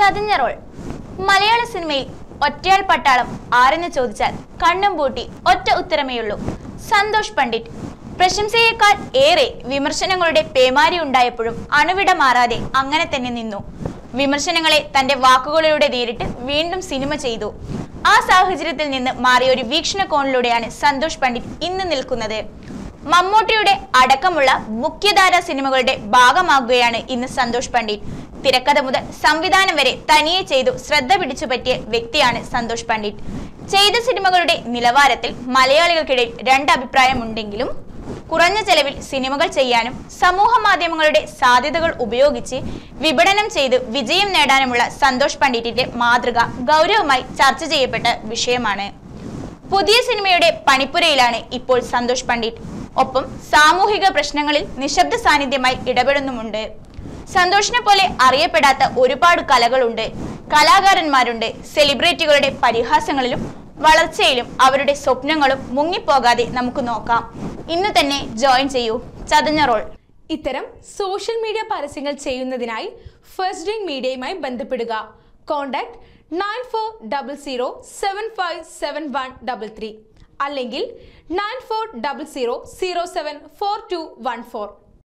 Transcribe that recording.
ചതഞ്ഞ role. മലയാള സിനിമയിൽ ഒറ്റയാൾ പട്ടാളം ആരെന്ന് ചോദിച്ചാൽ കണ്ണും പൂട്ടി ഒറ്റ ഉത്തരമേയുള്ളൂ സന്തോഷ് പണ്ഡിറ്റ്. പ്രശംസയേക്കാൾ ഏറെ വിമർശനങ്ങളുടെ പേമാരി ഉണ്ടായപ്പോഴും അണുവിട മാറാതെ അങ്ങനെ തന്നെ നിന്നു. വിമർശനങ്ങളെ തന്റെ വാക്കുകളിലൂടെ നേരിട്ട് വീണ്ടും സിനിമ ചെയ്തു. ആ സാഹചര്യത്തിൽ നിന്ന് മാറിയ ഒരു വീക്ഷണകോണിലൂടെയാണ് സന്തോഷ് പണ്ഡിറ്റ് ഇന്ന് നിൽക്കുന്നത്. മമ്മൂട്ടിയുടെ അടക്കമുള്ള മുഖ്യധാരാ സിനിമകളുടെ ഭാഗമാകുകയാണ് ഇന്ന് സന്തോഷ് പണ്ഡിറ്റ്. തിരക്കഥ മുതൽ സംവിധാനം വരെ തനിയെ ചെയ്തു ശ്രദ്ധ പിടിച്ചു പറ്റിയ വ്യക്തിയാണ് സന്തോഷ് പണ്ഡിറ്റ്. ചെയ്ത സിനിമകളുടെ നിലവാരത്തിൽ മലയാളികൾക്കിടയിൽ രണ്ട് അഭിപ്രായമുണ്ടെങ്കിലും കുറഞ്ഞ ചെലവിൽ സിനിമകൾ ചെയ്യാനും സമൂഹ മാധ്യമങ്ങളുടെ സാധ്യതകൾ ഉപയോഗിച്ച് വിപണനം ചെയ്ത് വിജയം നേടാനുമുള്ള സന്തോഷ് പണ്ഡിറ്റിന്റെ മാതൃക ഗൗരവമായി ചർച്ച ചെയ്യപ്പെട്ട വിഷയമാണ്. പുതിയ സിനിമയുടെ പണിപ്പുരയിലാണ് ഇപ്പോൾ സന്തോഷ് പണ്ഡിറ്റ്. ഒപ്പം സാമൂഹിക പ്രശ്നങ്ങളിൽ നിശബ്ദ സാന്നിധ്യമായി ഇടപെടുന്നുമുണ്ട്. സന്തോഷിനെ പോലെ അറിയപ്പെടാത്ത ഒരുപാട് കലകളുണ്ട്. കലാകാരന്മാരുണ്ട്. സെലിബ്രിറ്റികളുടെ പരിഹാസങ്ങളിലും വളർച്ചയിലും അവരുടെ സ്വപ്നങ്ങളും മുങ്ങിപ്പോകാതെ നമുക്ക് നോക്കാം. ഇന്ന് തന്നെ ജോയിൻ ചെയ്യൂ. ചതഞ്ഞ റോൾ. ഇത്തരം സോഷ്യൽ മീഡിയ പരസ്യങ്ങൾ ചെയ്യുന്നതിനായി ഫസ്റ്റ് ഡ്രിങ്ക് മീഡിയയുമായി ബന്ധപ്പെടുക. Contact nine four double zero seven five seven one double three അല്ലെങ്കിൽ nine four double zero zero seven four two one four.